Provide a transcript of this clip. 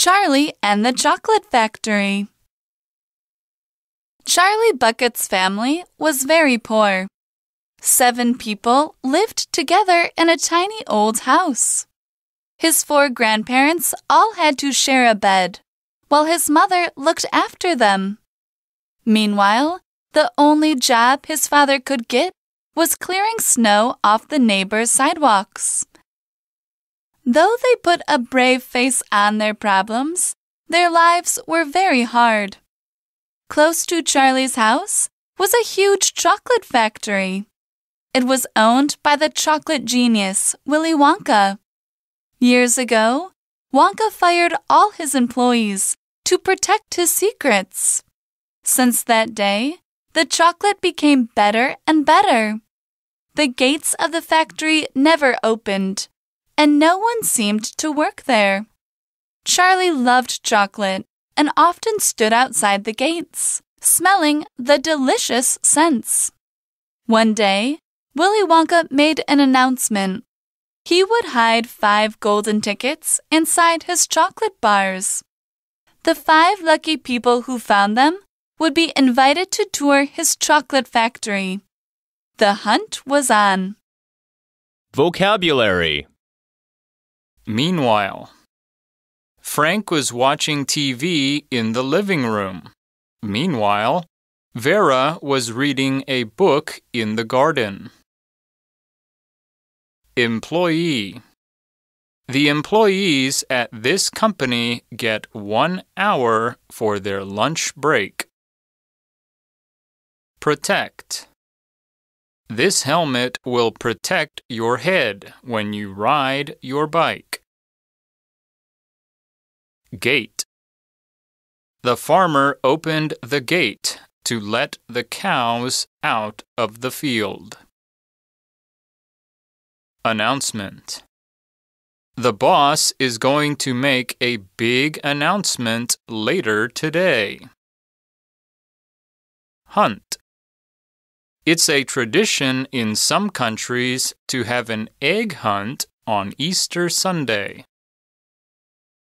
Charlie and the Chocolate Factory. Charlie Bucket's family was very poor. Seven people lived together in a tiny old house. His four grandparents all had to share a bed, while his mother looked after them. Meanwhile, the only job his father could get was clearing snow off the neighbors' sidewalks. Though they put a brave face on their problems, their lives were very hard. Close to Charlie's house was a huge chocolate factory. It was owned by the chocolate genius, Willy Wonka. Years ago, Wonka fired all his employees to protect his secrets. Since that day, the chocolate became better and better. The gates of the factory never opened, and no one seemed to work there. Charlie loved chocolate and often stood outside the gates, smelling the delicious scents. One day, Willy Wonka made an announcement. He would hide five golden tickets inside his chocolate bars. The five lucky people who found them would be invited to tour his chocolate factory. The hunt was on. Vocabulary Meanwhile, Frank was watching TV in the living room. Meanwhile, Vera was reading a book in the garden. Employee The employees at this company get one hour for their lunch break. Protect This helmet will protect your head when you ride your bike. Gate The farmer opened the gate to let the cows out of the field. Announcement The boss is going to make a big announcement later today. Hunt It's a tradition in some countries to have an egg hunt on Easter Sunday.